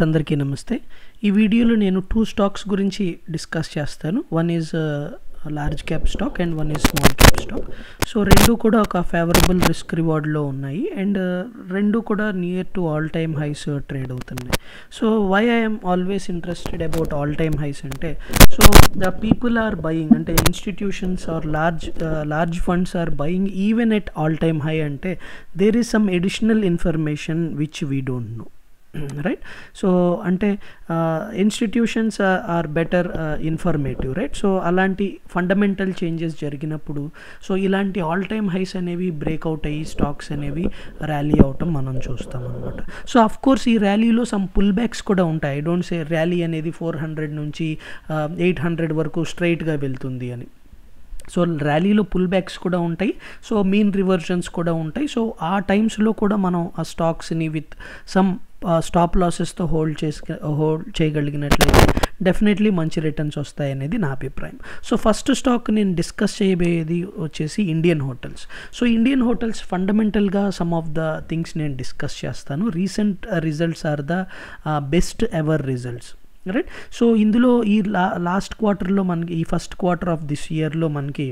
Friends అందరికీ నమస్తే. ఈ వీడియోలో నేను టూ స్టాక్స్ గురించి డిస్కస్ చేస్తాను. One is large cap stock and one is small cap stock so రెండు కూడా ఒక ఫేవరబుల్ రిస్క్ రివార్డ్లో ఉన్నాయి. అండ్ రెండు కూడా near to all time highs trade అవుతున్నాయి. So why I'm always interested about all time highs అంటే so the people are buying అంటే institutions are large large funds are buying even at all time high అంటే there is some additional information which we don't know right so అంటే institutions are better informative right so అలాంటి fundamental changes జరిగినప్పుడు so ఇలాంటి all time highs అనేవి breakout అయ్యి stocks అనేవి rally అవటం మనం చూస్తాం అనమాట సో అఫ్ కోర్స్ ఈ ర్యాలీలో సమ్ పుల్ బ్యాక్స్ కూడా ఉంటాయి. ఐ డోంట్ సే ర్యాలీ అనేది ఫోర్ హండ్రెడ్ నుంచి uh, ఎయిట్ హండ్రెడ్ వరకు స్ట్రైట్గా వెళ్తుంది అని. సో ర్యాలీలో పుల్ బ్యాక్స్ కూడా ఉంటాయి. సో మీన్ రివర్జన్స్ కూడా ఉంటాయి. సో ఆ టైమ్స్లో కూడా మనం ఆ స్టాక్స్ని విత్ సమ్ స్టాప్ లాసెస్తో హోల్డ్ చేసి హోల్డ్ చేయగలిగినట్లయితే డెఫినెట్లీ మంచి రిటర్న్స్ వస్తాయి అనేది నా అభిప్రాయం. సో ఫస్ట్ స్టాక్ నేను డిస్కస్ చేయబోయేది వచ్చేసి Indian hotels so Indian hotels ఫండమెంటల్గా some of the things నేను డిస్కస్ చేస్తాను. Recent results are the best ever results right so ఇందులో ఈ లా లాస్ట్ క్వార్టర్లో మనకి ఈ ఫస్ట్ క్వార్టర్ ఆఫ్ దిస్ ఇయర్లో మనకి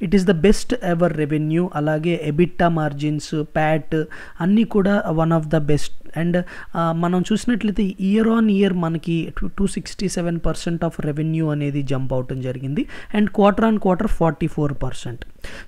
it is the best ever revenue అలాగే ఎబిట్టా మార్జిన్స్ ప్యాట్ అన్నీ కూడా one of the best and uh, మనం చూసినట్లయితే ఇయర్ ఆన్ ఇయర్ మనకి two sixty seven percent of revenue అనేది జంప్ అవటం జరిగింది. And quarter on quarter forty four percent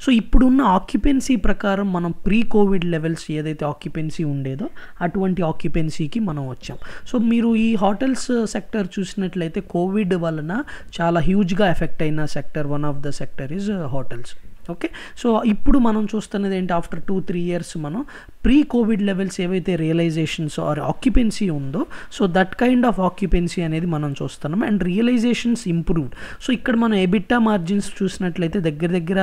so ఇప్పుడున్న ఆక్యుపెన్సీ ప్రకారం మనం ప్రీ కోవిడ్ లెవెల్స్ ఏదైతే ఆక్యుపెన్సీ ఉండేదో అటువంటి ఆక్యుపెన్సీకి మనం వచ్చాం. సో మీరు ఈ హోటల్స్ సెక్టర్ uh, చూసినట్లయితే కోవిడ్ వలన చాలా హ్యూజ్గా ఎఫెక్ట్ అయిన sector one of the sector is hotels okay? So ఇప్పుడు మనం చూస్తున్నది ఏంటి? ఆఫ్టర్ టూ త్రీ ఇయర్స్ మనం ప్రీ కోవిడ్ లెవెల్స్ ఏవైతే రియలైజేషన్స్ ఆర్ ఆక్యుపెన్సీ ఉందో so that kind of occupancy అనేది మనం చూస్తున్నాం. And realisations improved. సో ఇక్కడ మనం ఎబిట్టా మార్జిన్స్ చూసినట్లయితే దగ్గర దగ్గర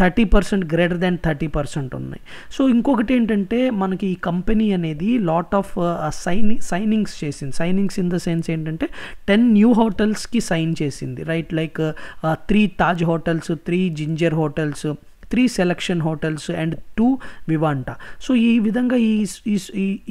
thirty percent greater than thirty percent ఉన్నాయి. సో ఇంకొకటి ఏంటంటే మనకి ఈ కంపెనీ అనేది లాట్ ఆఫ్ సైని సైనింగ్స్ చేసింది. సైనింగ్స్ ఇన్ ద సెన్స్ ఏంటంటే టెన్ న్యూ హోటల్స్కి సైన్ చేసింది. Right? Like three Taj hotels three Ginger hotels also three selection hotels and two Vivanta so ఈ విధంగా ఈ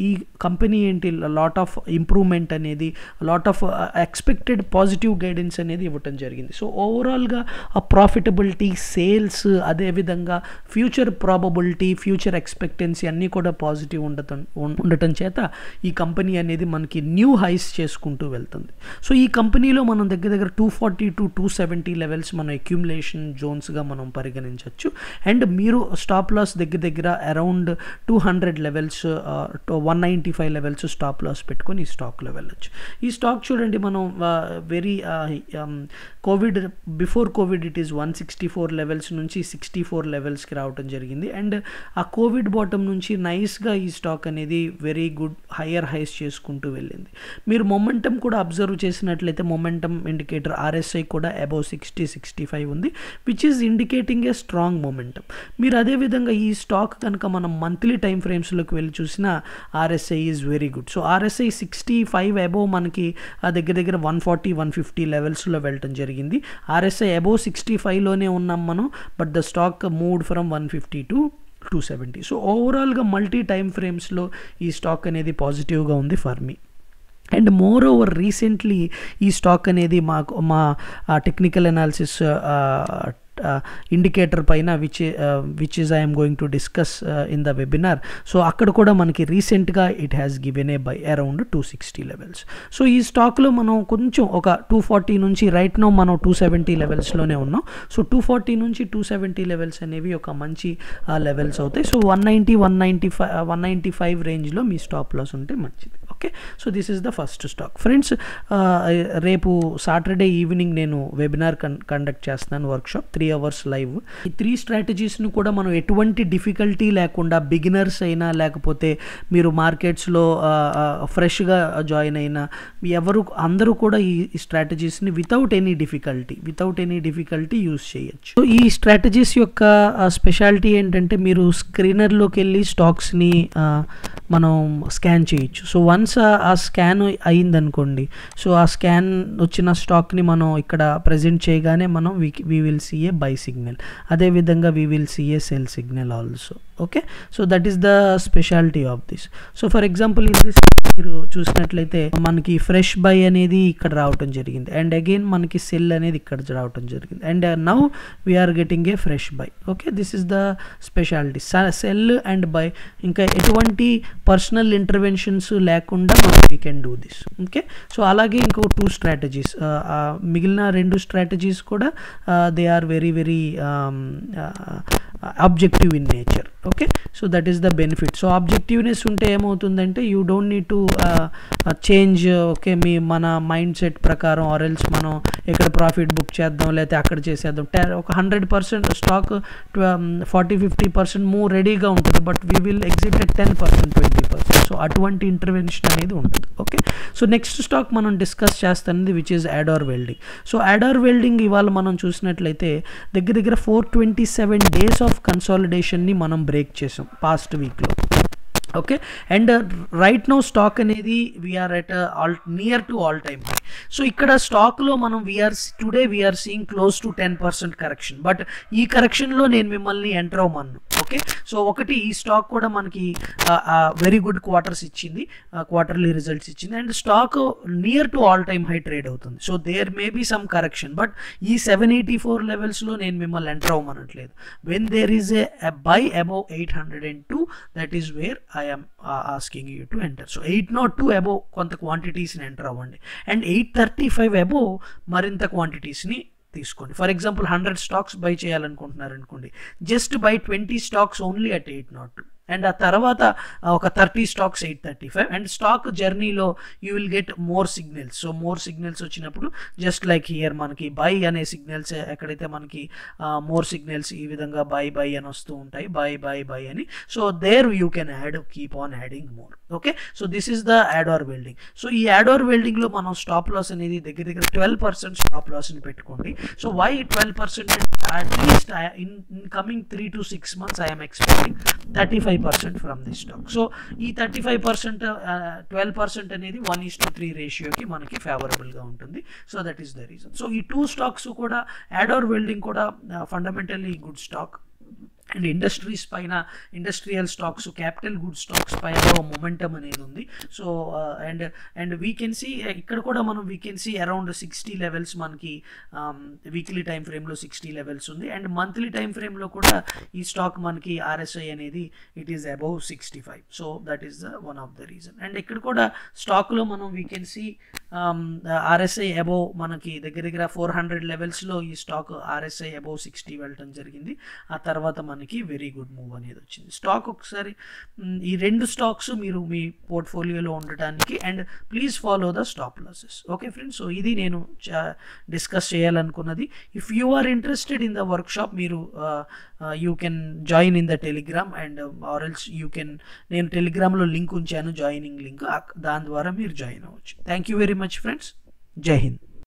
ఈ కంపెనీ ఏంటి లాట్ ఆఫ్ ఇంప్రూవ్మెంట్ అనేది lot of expected positive guidance అనేది ఇవ్వటం జరిగింది. సో ఓవరాల్గా ఆ ప్రాఫిటబిలిటీ సేల్స్ అదేవిధంగా ఫ్యూచర్ ప్రాబబిలిటీ ఫ్యూచర్ ఎక్స్పెక్టెన్సీ అన్నీ కూడా పాజిటివ్ ఉండటం ఉండటం చేత ఈ కంపెనీ అనేది మనకి న్యూ హైస్ చేసుకుంటూ వెళ్తుంది. సో ఈ కంపెనీలో మనం దగ్గర దగ్గర two forty to two seventy levels మనం అక్యుములేషన్ జోన్స్గా మనం పరిగణించవచ్చు అండ్ మీరు స్టాప్ లాస్ దగ్గర దగ్గర around two hundred levels one ninety five levels stop loss పెట్టుకొని ఈ స్టాక్లో వెళ్ళొచ్చు. ఈ స్టాక్ చూడండి మనం very covid before covid it is one sixty four levels నుంచి సిక్స్టీ ఫోర్ లెవెల్స్కి రావడం జరిగింది. అండ్ ఆ కోవిడ్ బాటమ్ నుంచి నైస్గా ఈ స్టాక్ అనేది వెరీ గుడ్ హయ్యర్ హైస్ చేసుకుంటూ వెళ్ళింది. మీరు మొమెంటం కూడా అబ్జర్వ్ చేసినట్లయితే మొమెంటం ఇండికేటర్ ఆర్ఎస్ఐ కూడా అబౌవ్ సిక్స్టీ సిక్స్టీ ఫైవ్ ఉంది which is indicating a strong moment మీరు అదేవిధంగా ఈ స్టాక్ కనుక మనం మంత్లీ టైం ఫ్రేమ్స్లోకి వెళ్ళి చూసినా RSI is very good so RSI sixty five above మనకి దగ్గర దగ్గర వన్ ఫార్టీ వన్ ఫిఫ్టీ లెవెల్స్లో వెళ్ళటం జరిగింది. ఆర్ఎస్ఐ అబోవ్ సిక్స్టీ ఫైవ్లోనే ఉన్నాం మనం but the stock moved from one fifty to two seventy so ఓవరాల్గా మల్టీ టైం ఫ్రేమ్స్లో ఈ స్టాక్ అనేది పాజిటివ్గా ఉంది for me and more over recently ఈ స్టాక్ అనేది మాకు మా టెక్నికల్ అనాలిసిస్ Uh, ఇండికేటర్ పైన which which is I'm going to discuss in the webinar so అక్కడ కూడా మనకి రీసెంట్గా it has given a buy around two sixty levels so ఈ స్టాక్లో మనం కొంచెం ఒక టూ ఫార్టీ నుంచి రైట్ నో మనం టూ సెవెంటీ లెవెల్స్లోనే ఉన్నాం. సో టూ ఫార్టీ నుంచి టూ సెవెంటీ లెవెల్స్ అనేవి ఒక మంచి uh, లెవెల్స్ అవుతాయి. So one ninety one ninety five one ninety five రేంజ్లో మీ స్టాప్ లాస్ ఉంటే మంచిది. Okay. So this is the first stock friends రేపు సాటర్డే ఈవినింగ్ నేను వెబినార్ కన్ కండక్ట్ చేస్తున్నాను వర్క్షాప్ త్రీ అవర్స్ లైవ్ ఈ త్రీ స్ట్రాటజీస్ను కూడా మనం ఎటువంటి డిఫికల్టీ లేకుండా బిగినర్స్ అయినా లేకపోతే మీరు మార్కెట్స్లో ఫ్రెష్గా జాయిన్ అయినా ఎవరు అందరూ కూడా ఈ స్ట్రాటజీస్ని without any difficulty without any difficulty use చేయొచ్చు. సో ఈ స్ట్రాటజీస్ యొక్క స్పెషాలిటీ ఏంటంటే మీరు స్క్రీనర్లోకి వెళ్ళి స్టాక్స్ని మనం స్కాన్ చేయొచ్చు. సో వన్స్ ఆ స్కాన్ అయిందనుకోండి. సో ఆ స్కాన్ వచ్చిన స్టాక్ని మనం ఇక్కడ ప్రజెంట్ చేయగానే మనం we will see a buy signal అదేవిధంగా we will see a sell signal also okay? So that is the speciality of this so for example in this మీరు చూసినట్లయితే మనకి ఫ్రెష్ బై అనేది ఇక్కడ రావటం జరిగింది. అండ్ అగైన్ మనకి సెల్ అనేది ఇక్కడ రావటం జరిగింది. And now we're getting a fresh buy okay this is the speciality sell and buy ఇంకా ఎటువంటి పర్సనల్ ఇంటర్వెన్షన్స్ లేకుండా మనం we can do this okay so అలాగే ఇంకో టూ స్ట్రాటజీస్ uh, uh, మిగిలిన రెండు స్ట్రాటజీస్ కూడా they are very very objective in nature okay so that is the benefit so ఆబ్జెక్టివ్నెస్ ఉంటే ఏమవుతుందంటే you don't need to change okay మీ మన mind set ప్రకారం or else మనం ఇక్కడ ప్రాఫిట్ బుక్ చేద్దాం లేకపోతే అక్కడ చేసేద్దాం. ఒక hundred percent stock forty fifty percent move రెడీగా ఉంటుంది. But we will exit at ten percent twenty percent so అటువంటి ఇంటర్వెన్షన్ అనేది ఉంటుంది ఓకే సో నెక్స్ట్ స్టాక్ మనం డిస్కస్ చేస్తున్నది which is Ador welding so Ador welding ఇవాళ మనం చూసినట్లయితే దగ్గర దగ్గర four twenty seven days of కన్సాలిడేషన్ని మనం బ్రేక్ చేసాం పాస్ట్ వీక్లో okay and right now stock అనేది we're at all near to all time so ఇక్కడ స్టాక్లో మనం we're today we're seeing close to ten percent correction but ఈ కరెక్షన్లో నేను మిమ్మల్ని ఎంటర్ అవ్వమన్ను ఓకే సో ఒకటి ఈ స్టాక్ కూడా మనకి వెరీ గుడ్ క్వార్టర్స్ ఇచ్చింది క్వార్టర్లీ రిజల్ట్స్ ఇచ్చింది. And stock near to all time high trade అవుతుంది. So there may be some correction but ఈ సెవెన్ ఎయిటీ ఫోర్ లెవెల్స్లో నేను మిమ్మల్ని enter అవ్వమనట్లేదు when there is a buy above eight hundred and two that is where I'm asking you to enter so eight nought two above కొంత క్వాంటిటీస్ని enter అవ్వండి. And eight thirty five above మరింత క్వాంటిటీస్ని తీసుకోండి. For example hundred stocks buy చేయాలనుకుంటున్నారు అనుకోండి just buy twenty stocks only at eight nought two and ఆ తర్వాత ఒక thirty stocks eight thirty five and stock జర్నీలో you will get more signals so more signals వచ్చినప్పుడు just like here మనకి buy అనే signals ఎక్కడైతే మనకి మోర్ సిగ్నల్స్ ఈ విధంగా బై బై అని వస్తూ ఉంటాయి బై బై బై అని. So there you can add keep on adding more okay so this is the Ador welding so ఈ యాడోర్ వెల్డింగ్లో మనం స్టాప్ లాస్ అనేది దగ్గర దగ్గర ట్వెల్వ్ పర్సెంట్ స్టాప్ లాస్ని పెట్టుకోండి. So why twelve percent at least in coming three to six months I'm expecting thirty five percent from the stock so ఈ thirty five percent twelve percent అనేది one is to three రేషియోకి మనకి ఫేవరబుల్గా ఉంటుంది. So that is the reason so ఈ two stocks కూడా Ador welding కూడా fundamentally good stock and industries పైన industrial stocks capital good stocks పైన మొమెంటమ్ అనేది ఉంది. So uh, and and we can see uh, ఇక్కడ కూడా మనం we can see around sixty levels మనకి వీక్లీ టైం ఫ్రేమ్లో సిక్స్టీ లెవెల్స్ ఉంది. అండ్ మంత్లీ టైం ఫ్రేమ్లో కూడా ఈ స్టాక్ మనకి ఆర్ఎస్ఐ అనేది it is above sixty five so that is the one of the reason and ఇక్కడ కూడా స్టాక్లో మనం we can see Um, RSI above మనకి దగ్గర దగ్గర ఫోర్ హండ్రెడ్ లెవెల్స్లో ఈ స్టాక్ ఆర్ఎస్ఐ అబోవ్ సిక్స్టీ వెళ్ళటం జరిగింది. ఆ తర్వాత మనకి వెరీ గుడ్ మూవ్ అనేది వచ్చింది. స్టాక్ ఒకసారి ఈ రెండు స్టాక్స్ మీరు మీ పోర్ట్ఫోలియోలో ఉండటానికి and please follow the stop losses okay friends so ఇది నేను discuss చేయాలనుకున్నది. If you are interested in the workshop మీరు you can join in the Telegram and ఆర్ఎల్స్ యూ కెన్ నేను టెలిగ్రామ్లో లింక్ ఉంచాను జాయినింగ్ లింక్ దాని ద్వారా మీరు జాయిన్ అవ్వచ్చు. Thank you very much much friends. Jai Hind.